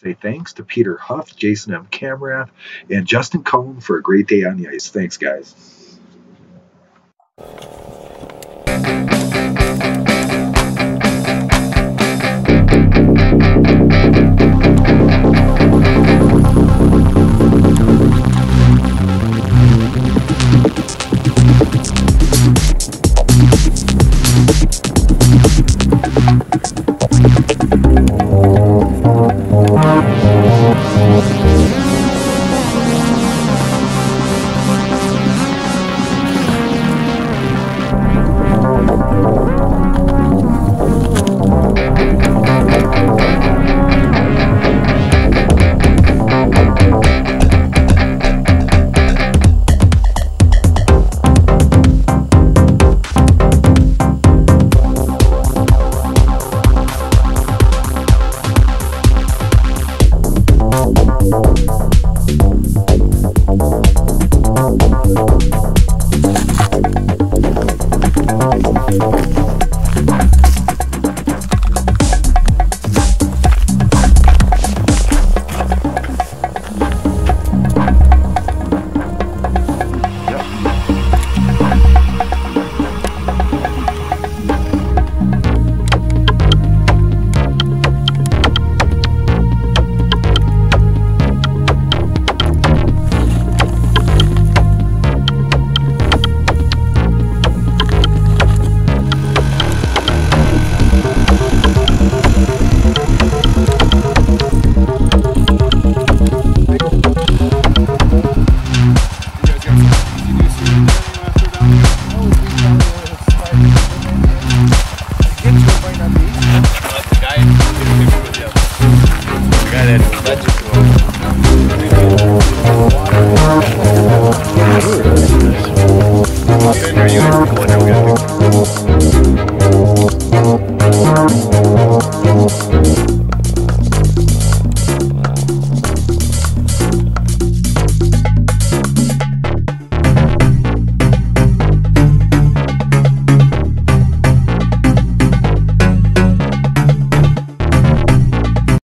say thanks to Peter Huff, Jason M. Camrath, and Justin Cohn for a great day on the ice. Thanks, guys. Are Whenever we